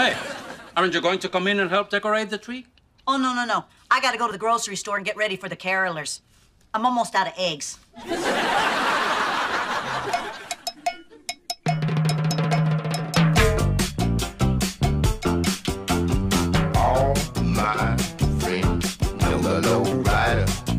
Hey, aren't you going to come in and help decorate the tree? Oh, no, no, no. I gotta go to the grocery store and get ready for the carolers. I'm almost out of eggs. All my friends know the low rider.